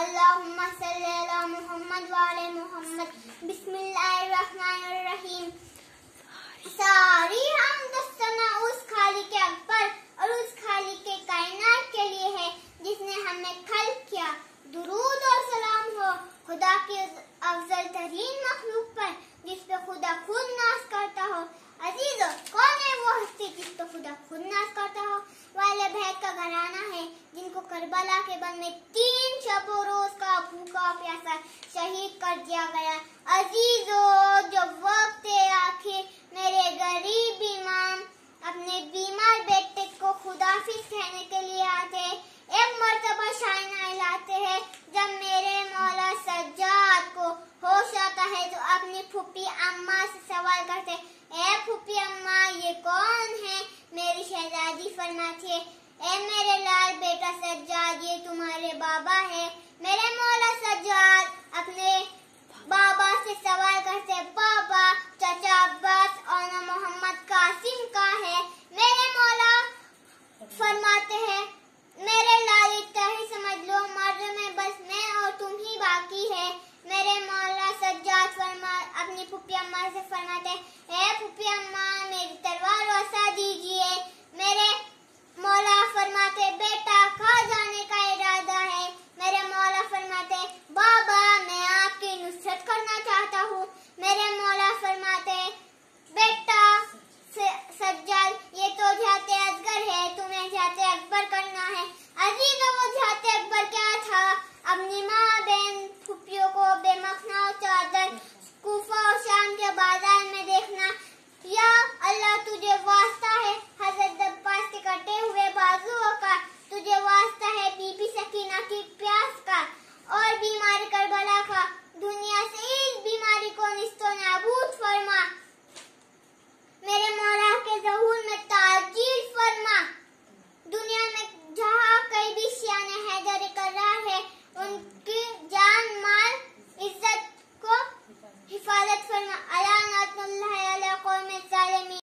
अल्लाहुम्मा सल्ली अला मुहम्मद व अला मुहम्मद बिस्मिल्लाहिर्रहमानिर रहीम सारी हमद सना उस खालिक अकबर और उस खालिक कायनात के लिए है जिसने हमें खल्क किया दुरूद और सलाम हो खुदा के अफजल तरीन मखलूक पर जिस पे खुदा खुद नाज करता हो अजीजों कौन है वो हस्ती जिस पे खुदा खुद नाज करता हो वाले भैद का घराना है जिनको करबला के बन में तीन शब रोज का भूखा प्यासा शहीद कर दिया गया। अजीजो जब वक्त आखिर, मेरे गरीब इमाम, अपने बीमार बेटे को खुदाफिज कहने के लिए आते एक मर्तबा शायना लाते हैं, जब मेरे मौला सज्जाद को होश आता है तो अपनी फुप्पी अम्मा से सवाल करते ए फुप्पी अम्मा, ये कौन है? मेरी शहजादी फरमाती है ए मेरे लाल बेटा सज्जाद, ये तुम्हारे बाबा है। मेरे मौला सज्जाद, अपने बाबा से सवाल करते, बाबा, चाचा अब्बास और मोहम्मद कासिम का है? मेरे मौला फरमाते हैं, मेरे लाल इतना ही समझ लो में बस मैं और तुम ही बाकी है। मेरे मौला सज्जाद फरमा, अपनी फुप्पी अम्मा से फरमाते हैं फुप्पी अम्मा जाते अजगर है, तुम्हें जाते अकबर करना है। अजी वो जाते अकबर क्या था? अपनी